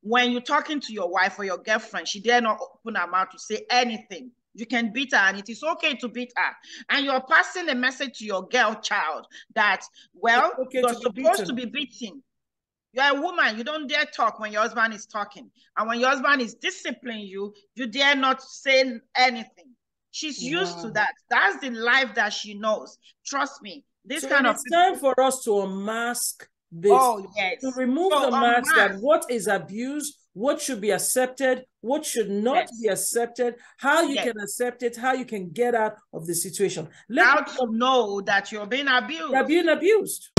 when you're talking to your wife or your girlfriend, she dare not open her mouth to say anything. You can beat her, and it is okay to beat her. And you're passing a message to your girl child that, well, okay you're to supposed to be beaten. You're a woman. You don't dare talk when your husband is talking. And when your husband is disciplining you, you dare not say anything. She's used to that. That's the life that she knows. Trust me. This so kind of it's time for us to unmask this. Oh, yes. To remove so the mask that what is abuse, what should be accepted, what should not yes. be accepted, how you yes. can accept it, how you can get out of the situation. Let how to know that you're being abused. You're being abused.